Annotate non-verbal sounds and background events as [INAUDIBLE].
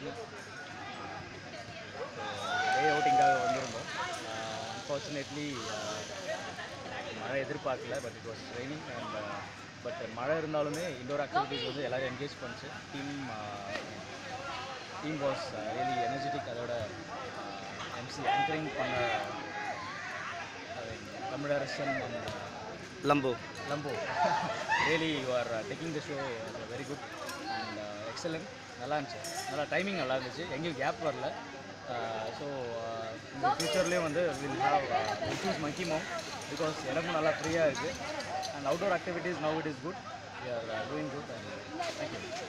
டே அவுட்டிங்காக வந்திருந்தோம். அன்ஃபார்ச்சுனேட்லி மழை எதிர்பார்க்கல but it was training and but மழை இருந்தாலுமே இண்டோர் ஆக்டிவிட்டீஸ் வந்து எல்லோரும் என்கேஜ் பண்ணுச்சு. Team team was really energetic அதோட எம்சி ஆங்கரிங் பண்ண Tamilarasan [LAUGHS] and, Lambo. Lambo. Really you are taking the show very good and excellent நல்லா இருந்துச்சு. நல்லா டைமிங் நல்லா இருந்துச்சு. எங்கேயும் கேப் வரல. ஸோ இந்த ஃப்யூச்சர்லேயும் வந்து will have will choose monkey because எனக்கும் நல்லா ஃப்ரீயாக இருக்குது and outdoor activities now it is good we are doing good and thank you